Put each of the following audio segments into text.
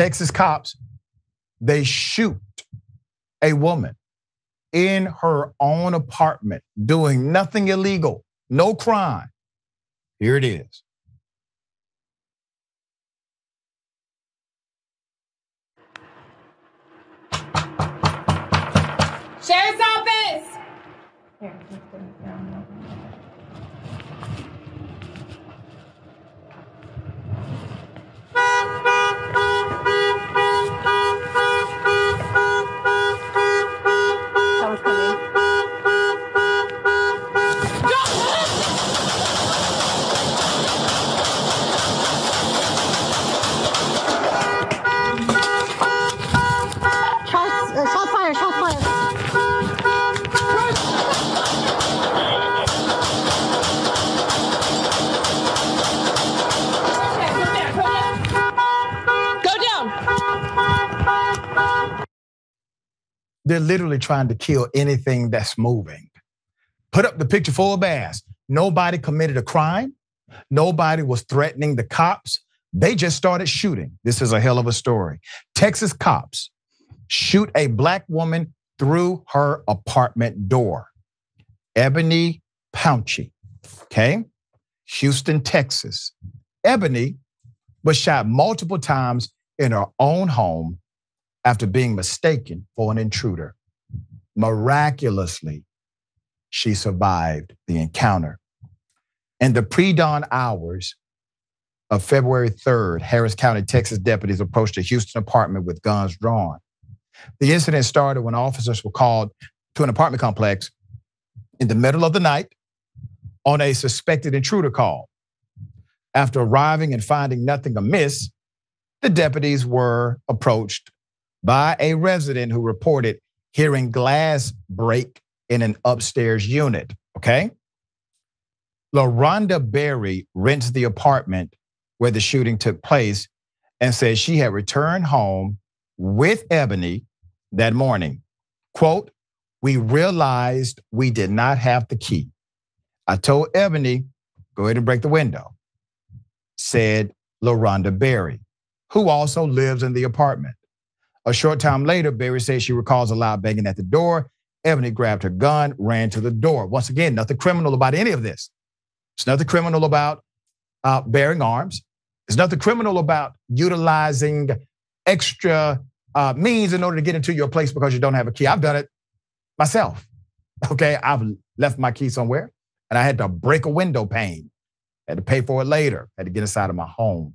Texas cops, they shoot a woman in her own apartment doing nothing illegal, no crime. Here it is. Sheriff's office! That They're literally trying to kill anything that's moving. Put up the picture full of ass. Nobody committed a crime. Nobody was threatening the cops. They just started shooting. This is a hell of a story. Texas cops shoot a black woman through her apartment door. Ebony Pounchy, okay? Houston, Texas. Ebony was shot multiple times in her own home after being mistaken for an intruder. Miraculously, she survived the encounter. In the pre dawn hours of February 3rd, Harris County, Texas deputies approached a Houston apartment with guns drawn. The incident started when officers were called to an apartment complex in the middle of the night on a suspected intruder call. After arriving and finding nothing amiss, the deputies were approached by a resident who reported hearing glass break in an upstairs unit. Okay. LaRonda Berry rents the apartment where the shooting took place and says she had returned home with Ebony that morning. Quote, we realized we did not have the key. I told Ebony, go ahead and break the window, said LaRonda Berry, who also lives in the apartment. A short time later, Berry says she recalls a loud banging at the door. Ebony grabbed her gun, ran to the door. Once again, nothing criminal about any of this. It's nothing criminal about uh, bearing arms. There's nothing criminal about utilizing extra uh, means in order to get into your place because you don't have a key. I've done it myself. Okay, I've left my key somewhere and I had to break a window pane. Had to pay for it later. Had to get inside of my home.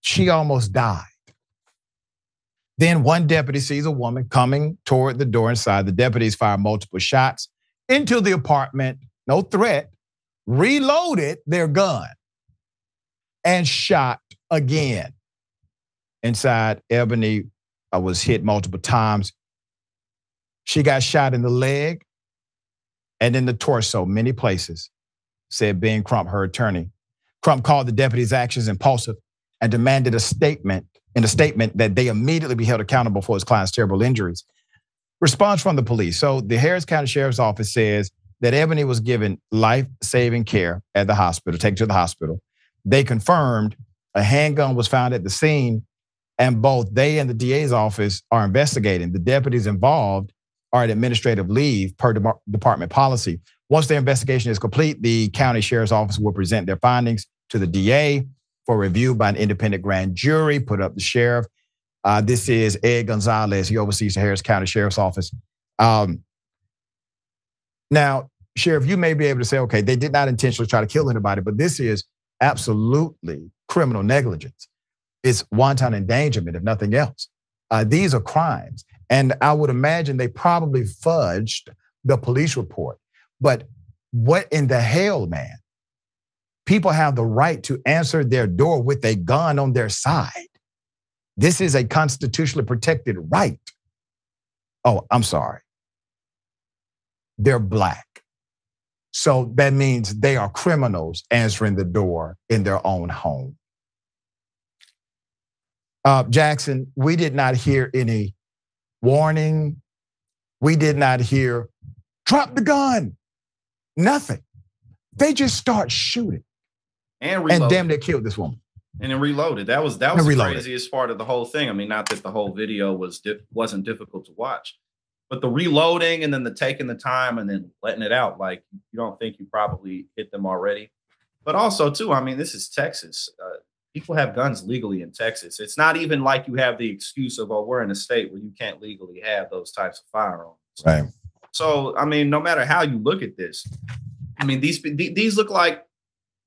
She almost died. Then one deputy sees a woman coming toward the door inside. The deputies fire multiple shots into the apartment, no threat, reloaded their gun, and shot again. Inside, Ebony was hit multiple times. She got shot in the leg and in the torso, many places, said Ben Crump, her attorney. Crump called the deputies' actions impulsive and demanded a statement in a statement that they immediately be held accountable for his client's terrible injuries. Response from the police. So the Harris County Sheriff's Office says that Ebony was given life-saving care at the hospital, taken to the hospital. They confirmed a handgun was found at the scene, and both they and the DA's office are investigating. The deputies involved are at administrative leave per de- department policy. Once their investigation is complete, the county sheriff's office will present their findings to the DA for review by an independent grand jury, put up the sheriff. Uh, this is Ed Gonzalez. He oversees the Harris County Sheriff's Office. Um, now, Sheriff, you may be able to say, okay, they did not intentionally try to kill anybody, but this is absolutely criminal negligence. It's wanton endangerment, if nothing else. Uh, these are crimes. And I would imagine they probably fudged the police report. But what in the hell, man? People have the right to answer their door with a gun on their side. This is a constitutionally protected right. Oh, I'm sorry. They're black. So that means they are criminals answering the door in their own home. Uh, Jackson, we did not hear any warning. We did not hear, drop the gun. Nothing. They just start shooting And and damn near killed this woman. and then reloaded. That was that was the craziest part of the whole thing. I mean, not that the whole video was di- wasn't difficult to watch, but the reloading and then the taking the time and then letting it out. Like you don't think you probably hit them already, but also too. I mean, this is Texas. Uh, people have guns legally in Texas. It's not even like you have the excuse of oh, we're in a state where you can't legally have those types of firearms. Right. So I mean, no matter how you look at this, I mean these th- these look like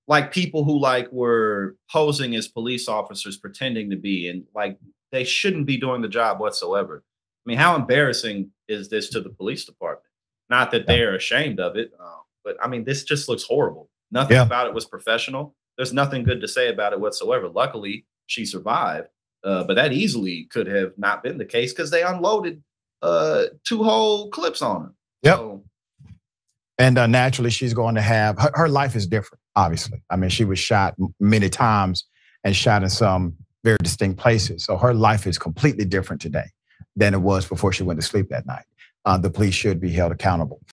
like people who like were posing as police officers, pretending to be, and like they shouldn't be doing the job whatsoever. I mean, how embarrassing is this to the police department? Not that they're ashamed of it, uh, but I mean, this just looks horrible. Nothing Yeah. about it was professional. There's nothing good to say about it whatsoever. Luckily, she survived, uh, but that easily could have not been the case because they unloaded uh, two whole clips on her. Yep. So, And uh, naturally, she's going to have her, her life is different, obviously. I mean, she was shot many times and shot in some very distinct places. So her life is completely different today than it was before she went to sleep that night. Uh, the police should be held accountable.